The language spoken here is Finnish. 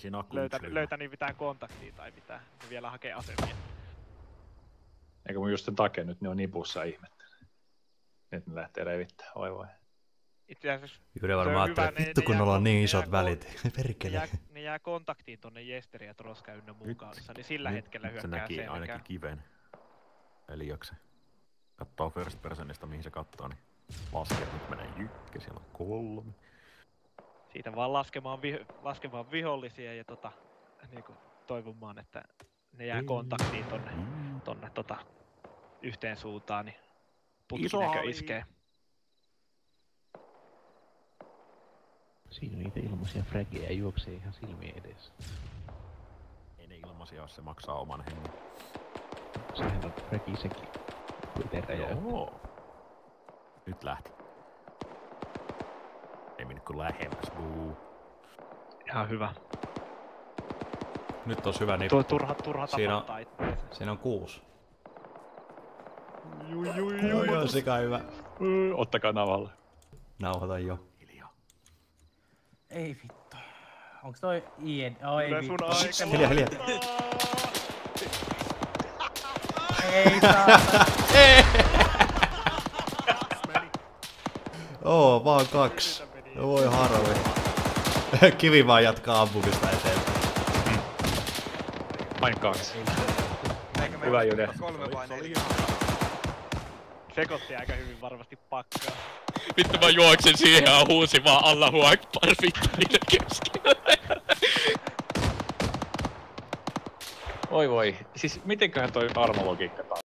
siinä ole kuin löytänyt, yksi ryhmä. löytänyt mitään kontaktia tai mitään. Ne vielä hakee asemia. Eikä mun just sen takia nyt ne on nipussa ihmettelen. Nyt ne lähtee levittämään, oi voi. Itse asiassa Se varmaan on ajattelee, ne- vittu ne kun ollaan niin ne isot välit. ne Perkele. jää, ne jää kontaktiin tonne Jesteri ja Troska ynnä muun kanssa, niin sillä nyt, hetkellä nyt se hyökkää näki se, ainakin mikä... kiven. Eliakse. Kattoo first personista, mihin se kattoo, niin laskee, että nyt menee jykkä, siellä on kolme. Siitä vaan laskemaan, viho, laskemaan vihollisia ja tota, niinku, toivomaan, että ne jää kontaktiin tonne, tonne tota, yhteen suuntaan, niin Iso putkinäkö iskee. Siinä niitä ilmaisia frageja juoksee ihan silmien edessä. Ei ne ilmaisia, jos se maksaa oman hengen. Sehän on fragi sekin. Kuin. Joo. Nyt lähti. Ei kuin lähemmäs. Buu. Ihan hyvä. Nyt on hyvä Tuo nippu. turha, turha Siinä on-. Siinä on kuusi. Jui, jui, Joo, jui. joo, sika hyvä. Ottakaa navalle. Nauhoita jo. Hiljaa. Ei vittu. Onks toi IN? Oh, ei Kyllä sun vittu. aika Hiljaa, hiljaa. Ei saa. Oo, vaan kaksi. No voi harvi. Kivi vaan jatkaa ampumista eteenpäin. Vain kaksi. Hyvä, Jude. kolme vai neljä? Sekoitti aika hyvin varmasti pakkaa. Vittu mä juoksin siihen ja huusin vaan Allahu Akbar vittu niiden keskellä. Oi voi. Siis mitenköhän toi armologiikka